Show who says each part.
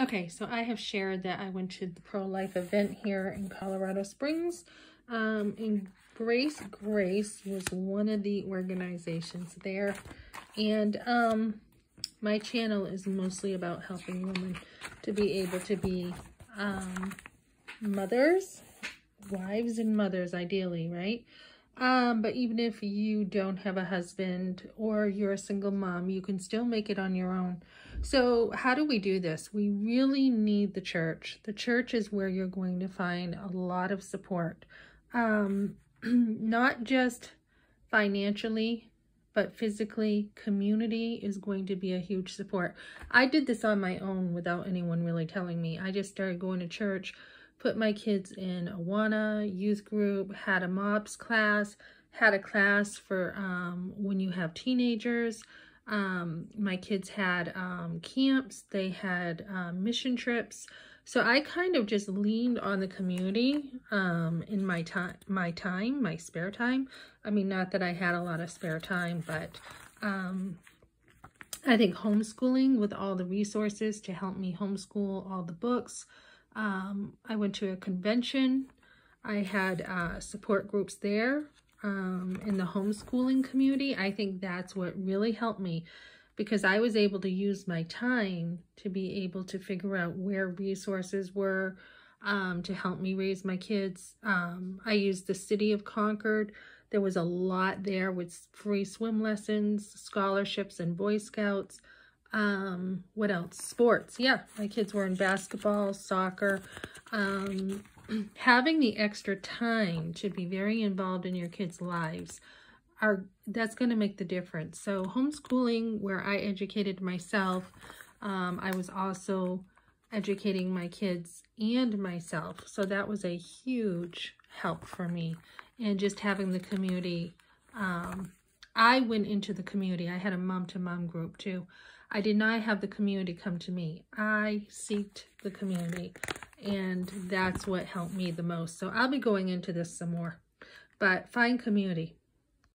Speaker 1: Okay, so I have shared that I went to the pro-life event here in Colorado Springs. Um, and Grace Grace was one of the organizations there. And um, my channel is mostly about helping women to be able to be um, mothers, wives and mothers, ideally, right? Um, but even if you don't have a husband or you're a single mom, you can still make it on your own. So how do we do this? We really need the church. The church is where you're going to find a lot of support. Um, not just financially, but physically, community is going to be a huge support. I did this on my own without anyone really telling me. I just started going to church put my kids in Awana youth group, had a MOPS class, had a class for um, when you have teenagers. Um, my kids had um, camps, they had um, mission trips. So I kind of just leaned on the community um, in my time, my time, my spare time. I mean, not that I had a lot of spare time, but um, I think homeschooling with all the resources to help me homeschool all the books, um, I went to a convention. I had uh, support groups there um, in the homeschooling community. I think that's what really helped me because I was able to use my time to be able to figure out where resources were um, to help me raise my kids. Um, I used the City of Concord. There was a lot there with free swim lessons, scholarships, and Boy Scouts. Um, what else? Sports. Yeah, my kids were in basketball, soccer. Um, having the extra time to be very involved in your kids' lives are that's going to make the difference. So homeschooling, where I educated myself, um, I was also educating my kids and myself. So that was a huge help for me. And just having the community. Um, I went into the community. I had a mom-to-mom -mom group too. I did not have the community come to me. I seeked the community and that's what helped me the most. So I'll be going into this some more, but find community.